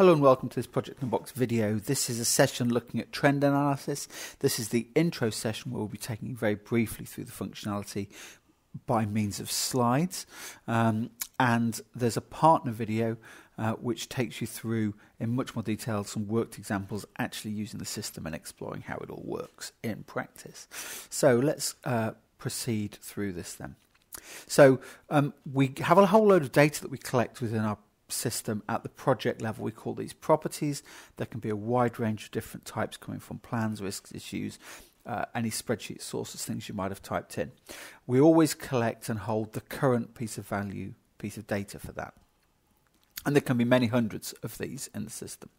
Hello and welcome to this Project in a Box video. This is a session looking at trend analysis. This is the intro session where we'll be taking very briefly through the functionality by means of slides. Um, and there's a partner video uh, which takes you through in much more detail some worked examples actually using the system and exploring how it all works in practice. So let's uh, proceed through this then. So um, we have a whole load of data that we collect within our system at the project level. We call these properties. There can be a wide range of different types coming from plans, risks, issues, uh, any spreadsheet sources, things you might have typed in. We always collect and hold the current piece of value, piece of data for that. And there can be many hundreds of these in the system.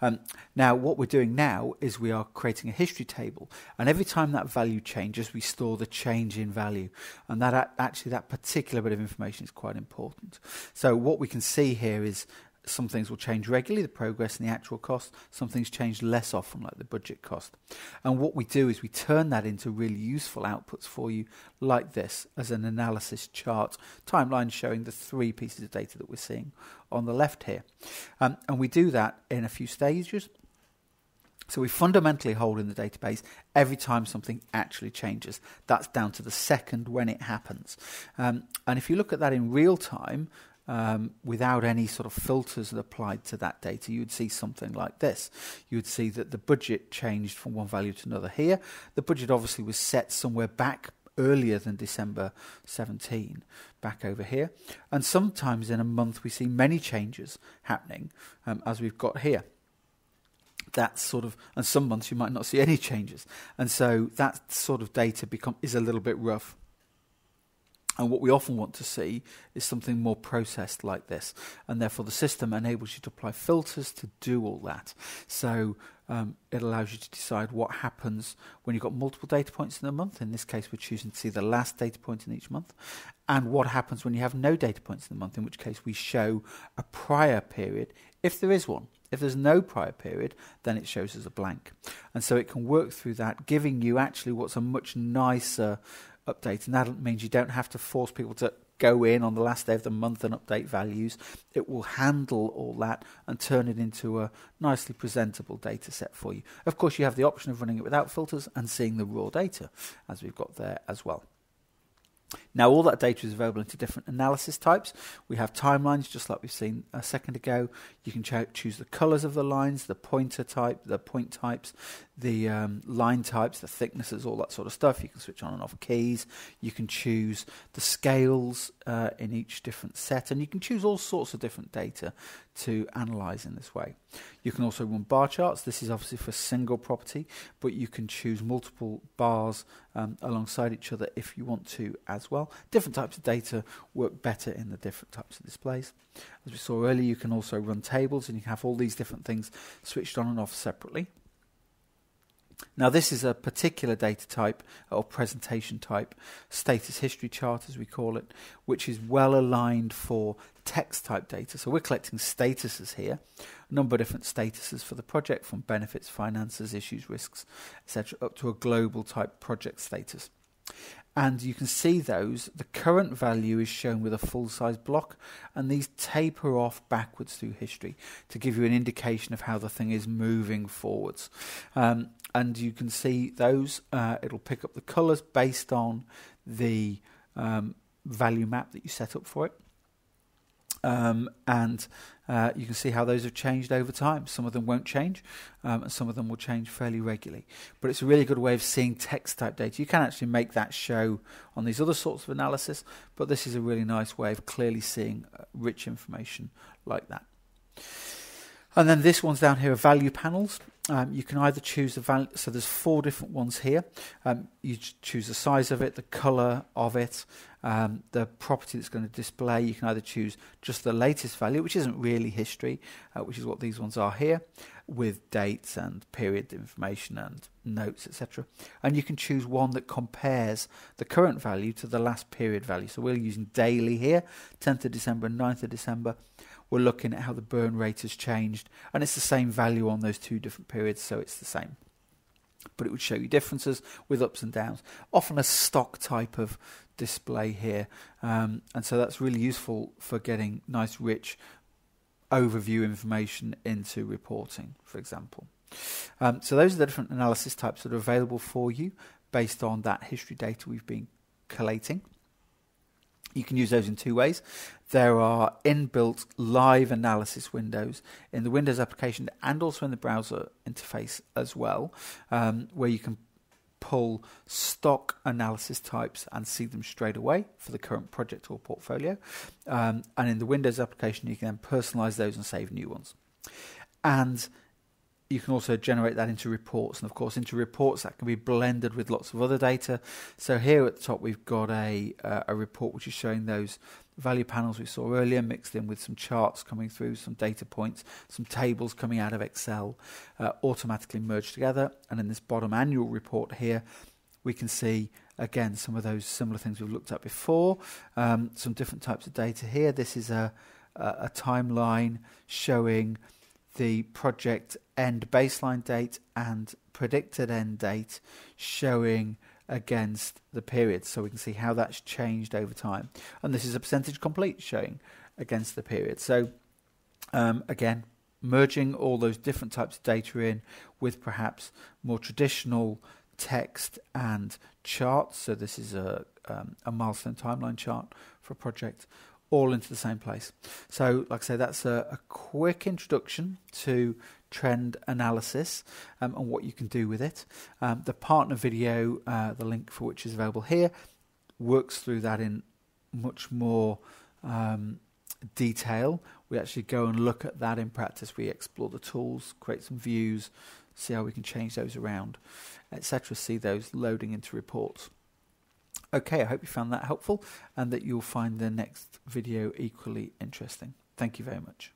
Um, now, what we're doing now is we are creating a history table, and every time that value changes, we store the change in value, and that actually that particular bit of information is quite important. So, what we can see here is some things will change regularly, the progress and the actual cost. Some things change less often, like the budget cost. And what we do is we turn that into really useful outputs for you, like this, as an analysis chart timeline showing the three pieces of data that we're seeing on the left here. Um, and we do that in a few stages. So we fundamentally hold in the database every time something actually changes. That's down to the second when it happens. Um, and if you look at that in real time, um, without any sort of filters applied to that data, you would see something like this. You would see that the budget changed from one value to another here. The budget obviously was set somewhere back earlier than December 17, back over here. And sometimes in a month we see many changes happening, um, as we've got here. That sort of, and some months you might not see any changes, and so that sort of data become is a little bit rough. And what we often want to see is something more processed like this. And therefore, the system enables you to apply filters to do all that. So um, it allows you to decide what happens when you've got multiple data points in a month. In this case, we're choosing to see the last data point in each month. And what happens when you have no data points in the month, in which case we show a prior period, if there is one. If there's no prior period, then it shows as a blank. And so it can work through that, giving you actually what's a much nicer update. And that means you don't have to force people to go in on the last day of the month and update values. It will handle all that and turn it into a nicely presentable data set for you. Of course, you have the option of running it without filters and seeing the raw data, as we've got there as well. Now, all that data is available into different analysis types. We have timelines, just like we've seen a second ago. You can ch- choose the colors of the lines, the pointer type, the point types, the um, line types, the thicknesses, all that sort of stuff. You can switch on and off keys. You can choose the scales uh, in each different set, and you can choose all sorts of different data to analyze in this way. You can also run bar charts. This is obviously for single property, but you can choose multiple bars um, alongside each other if you want to as well. Different types of data work better in the different types of displays. As we saw earlier, you can also run tables and you have all these different things switched on and off separately. Now, this is a particular data type or presentation type, status history chart as we call it, which is well aligned for text type data. So we're collecting statuses here, a number of different statuses for the project from benefits, finances, issues, risks, etc., up to a global type project status and you can see those. The current value is shown with a full size block, and these taper off backwards through history to give you an indication of how the thing is moving forwards. Um, and you can see those, uh, it'll pick up the colours based on the um, value map that you set up for it. Um, and uh, you can see how those have changed over time. Some of them won't change, um, and some of them will change fairly regularly. But it's a really good way of seeing text type data. You can actually make that show on these other sorts of analysis, but this is a really nice way of clearly seeing uh, rich information like that. And then this one's down here are value panels. Um, you can either choose the value, so there's four different ones here. Um, you choose the size of it, the color of it, um, the property that's going to display. You can either choose just the latest value, which isn't really history, uh, which is what these ones are here, with dates and period information and notes, etc. And you can choose one that compares the current value to the last period value. So we're using daily here, 10th of December and 9th of December we're looking at how the burn rate has changed, and it's the same value on those two different periods, so it's the same. But it would show you differences with ups and downs. Often a stock type of display here, um, and so that's really useful for getting nice, rich overview information into reporting, for example. Um, so those are the different analysis types that are available for you based on that history data we've been collating. You can use those in two ways. There are inbuilt live analysis windows in the Windows application and also in the browser interface as well, um, where you can pull stock analysis types and see them straight away for the current project or portfolio. Um, and in the Windows application, you can then personalize those and save new ones. And you can also generate that into reports. And of course, into reports that can be blended with lots of other data. So here at the top, we've got a, uh, a report which is showing those value panels we saw earlier, mixed in with some charts coming through, some data points, some tables coming out of Excel, uh, automatically merged together. And in this bottom annual report here, we can see again some of those similar things we've looked at before, um, some different types of data here. This is a, a, a timeline showing the project end baseline date and predicted end date showing against the period. So we can see how that's changed over time. And this is a percentage complete showing against the period. So um, again merging all those different types of data in with perhaps more traditional text and charts. So this is a, um, a milestone timeline chart for a project all into the same place. So, like I say, that's a, a quick introduction to trend analysis um, and what you can do with it. Um, the partner video, uh, the link for which is available here, works through that in much more um, detail. We actually go and look at that in practice. We explore the tools, create some views, see how we can change those around, etc. See those loading into reports. Okay, I hope you found that helpful and that you'll find the next video equally interesting. Thank you very much.